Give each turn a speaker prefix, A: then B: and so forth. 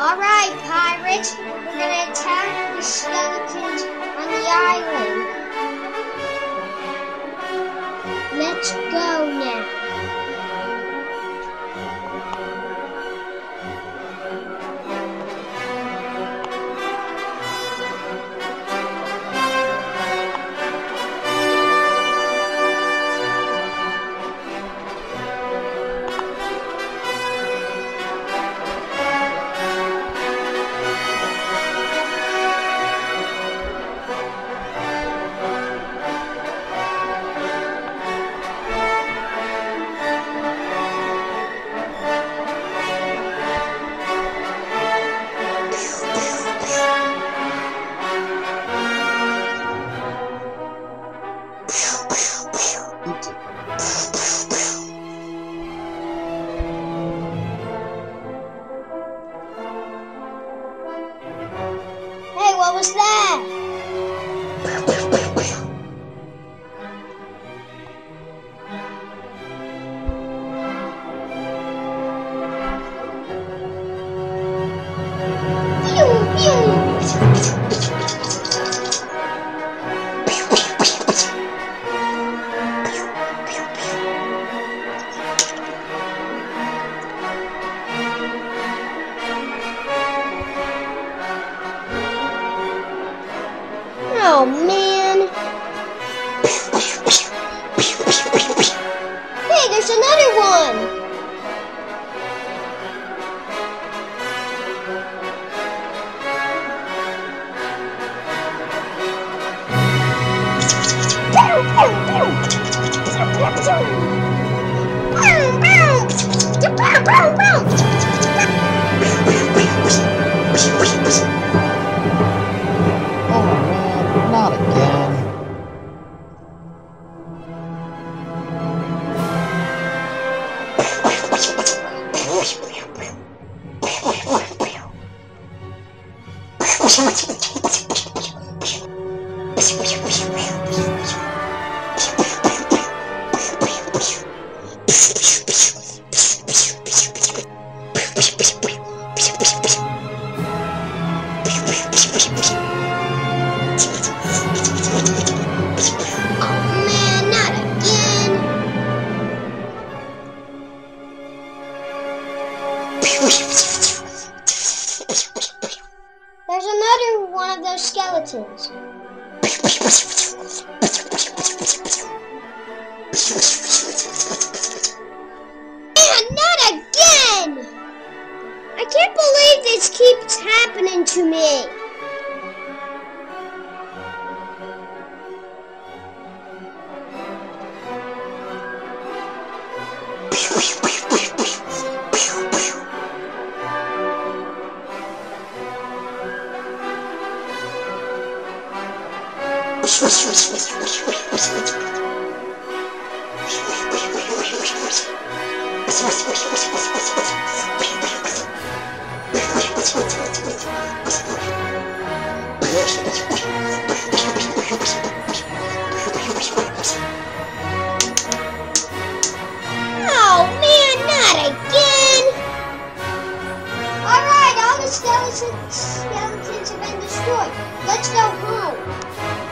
A: Alright, pirates, we're gonna attack the skeletons on the island. Let's go now. Was that? Oh man. Hey, there's another one.
B: Oh
A: Oh There's another one of those skeletons. Man, not again! I can't believe this keeps happening to me. Oh man, not again! Skeletons, skeletons have been destroyed. Let's go